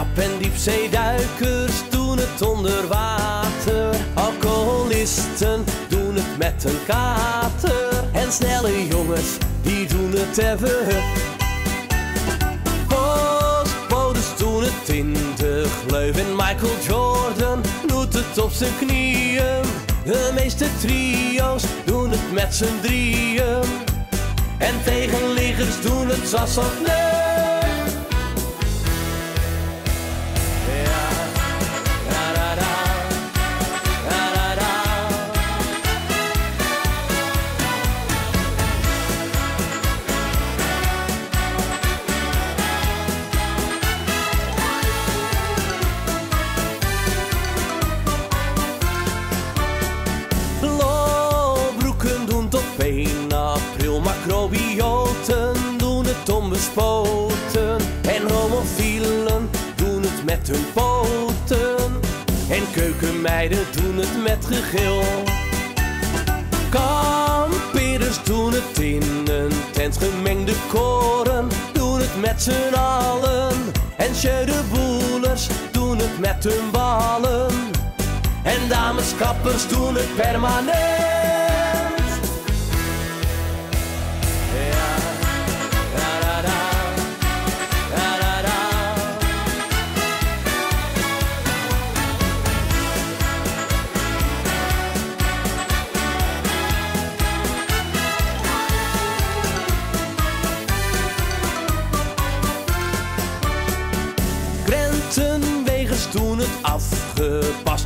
Stap- en diepzeeduikers doen het onder water. Alcoholisten doen het met een kater. En snelle jongens, die doen het even. Postbodes doen het in de gleuf. En Michael Jordan doet het op zijn knieën. De meeste trio's doen het met z'n drieën. En tegenliggers doen het zoals op leuk. 1 april, macrobioten doen het onbespoten. En homofielen doen het met hun poten. En keukenmeiden doen het met gegil. Kampeerders doen het in een tent, gemengde koren doen het met z'n allen. En boelers doen het met hun ballen. En dameskappers doen het permanent.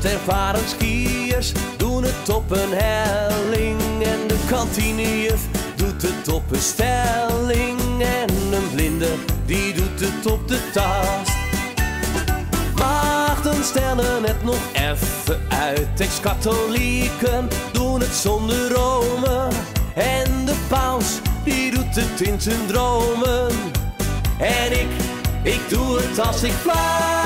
Afgepast. Ervaren skiers doen het op een helling. En de kantinejuf doet het op een stelling. En een blinde die doet het op de tast. Maagden stellen het nog even uit. Ex-katholieken doen het zonder Rome. En de paus, die doet het in zijn dromen. En ik, ik doe het als ik fly.